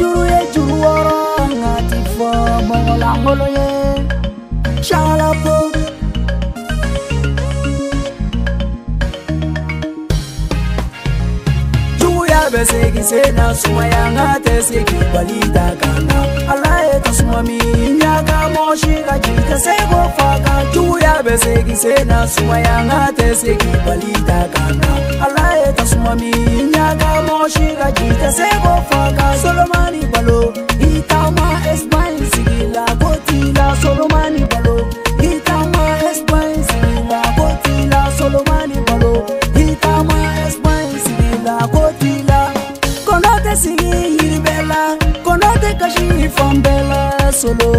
juru ye juru wɔrɔ ŋa ti fɔ mɔgɔlangolo ye salapo. juguya bɛ segin senna sumaya ŋa tɛ segin bali da kan na. ala ye tasuma min ɲa ka mɔsi ka jigin ka se k'o fa kan. juguya bɛ segin senna sumaya ŋa tɛ segin bali da kan na. ala ye tasuma min ɲa ka mɔsi ka jigin. se sai gofaka solomani balo ita ma esmail sigila gotila solomani balo ita ma esmail sigila gotila solomani balo ita ma esmail sigila gotila konote sigi yiribela konote kashi fambela solo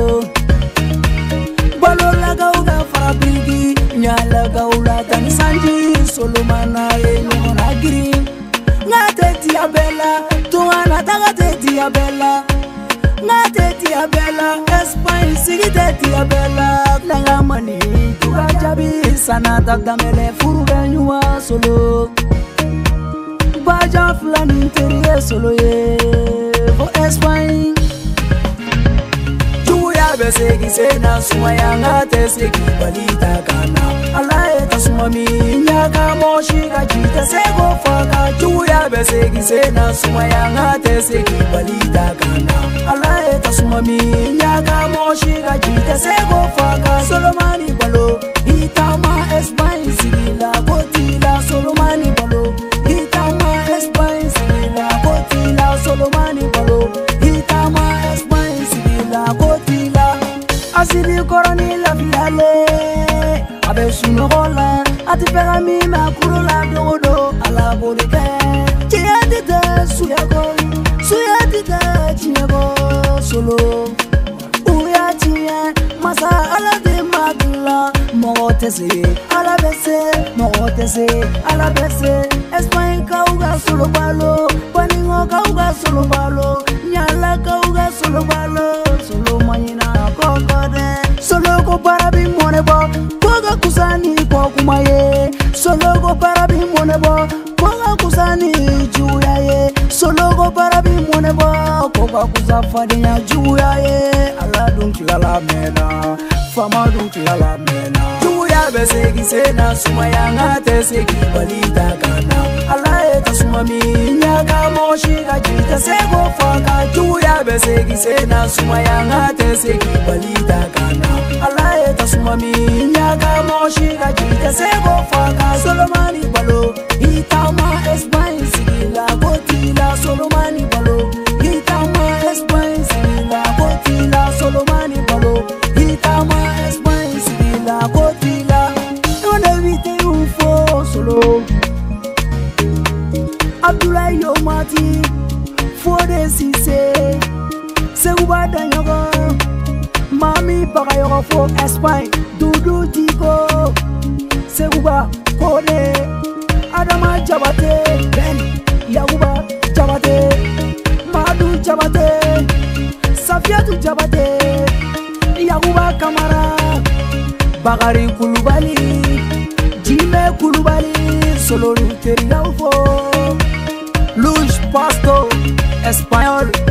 balo lagauga farabigi nyalagaula tani sanji solomana e ɲɔgɔnna giri ya bela towanataka teti ya bela nga teti ya bela espagne sigi teti ya bela nanga mani tukajabisana takdamele furu be ɲuman solo bajan filani teriye solo ye fo espagne juguya bɛ segi sena sumaya nga tɛ segi bali ta ka na ala ye tasuma min ɲaka mɔsi ka ji tɛ se ko fa ka juguya besekise na suma yanga te se kibalita kanda ala etasumami nyaka moshiga cite se kofaka solomani balo itama espagne sigila kotila solomani balo itama espagne sigila kotila solomani balo itama espagne sigila kotila asili koroni lafiyale abe sunɔgɔ la a ti fɛ ka min ma kuro la dogo do ala boli bɛɛ suyago suyatika tiɲɛgo solo u y'a tiɲɛ masa ala de ma dilan mɔgɔ tɛ se ala bɛ se mɔgɔ tɛ se ala bɛ se espaɲe kaw ka solobalo baningo kaw ka solobalo ɲala kaw ka solobalo solo maɲina kɔkɔ dɛ soloko baara bi mɔnɛ bɔ ko ka kusa ni kɔ kuma ye soloko baara bi mɔnɛ bɔ kwa kuzafadinya juu ya ye ala dun kilala mɛnna faama dun kilala mɛnna juguya bɛ segi sen na sumaya ŋa tɛ segi bali e ta ka na ala ye tasuma min ɲaga mɔgɔ si ka ji tɛ se ko fa ka juguya bɛ segi sen na sumaya ŋa tɛ segi bali ta ka na ala ye tasuma min ɲaga mɔgɔ si ka ji tɛ se ko fa ka solomani ba fode sise seguba da ɲɔgɔn mami bagayɔgɔ fo espagne dudu diko seguba kone adama jabate ben yakuba jabate madu jabate safiyatu jabate yakuba kamara bagari kulubali jime kulubali sololu teriyaw fo luge pasto Aspire